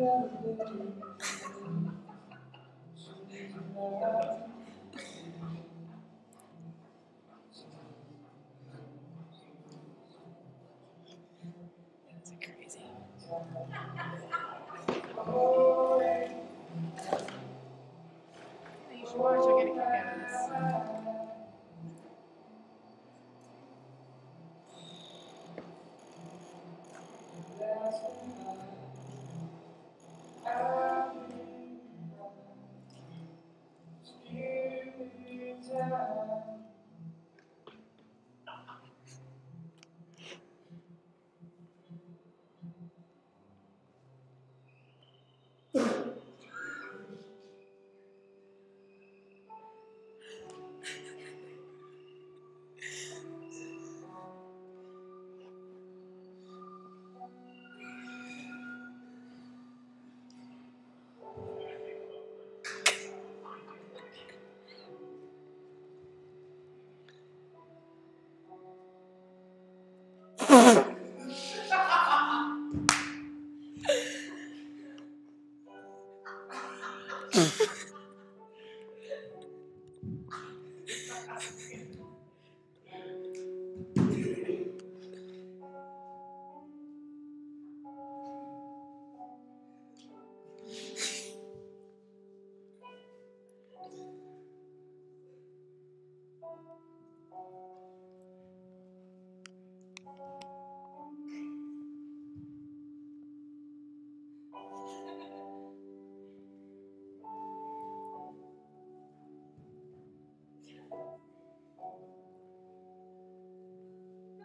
That's crazy. You should watch. You'll get a kick out of this. Xe.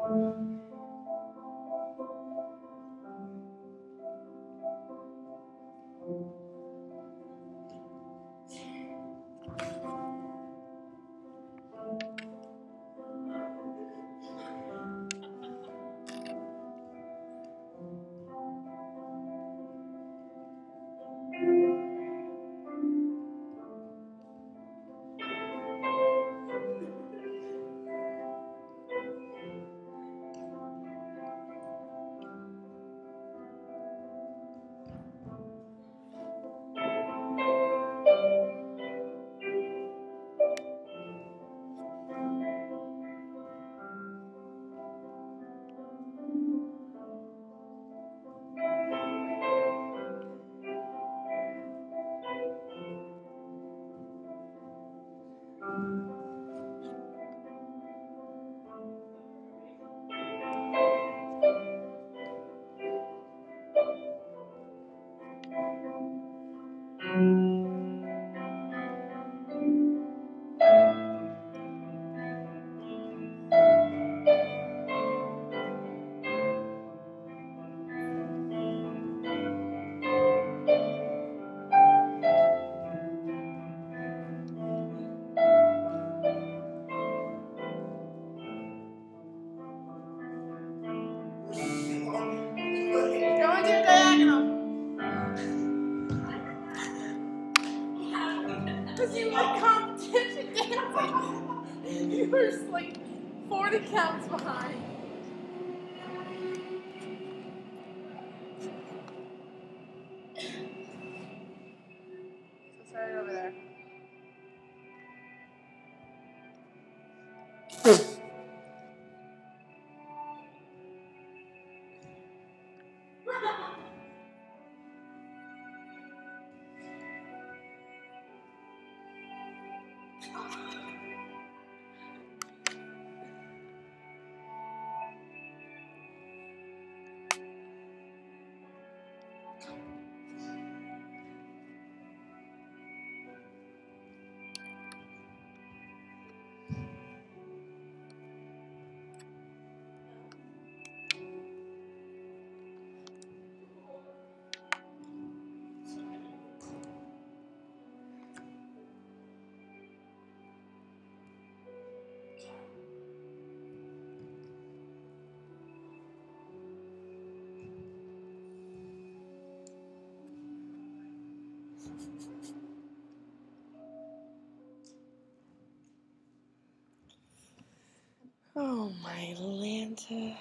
Música just like 40 counts behind. So sorry over there. Oh my Lanta.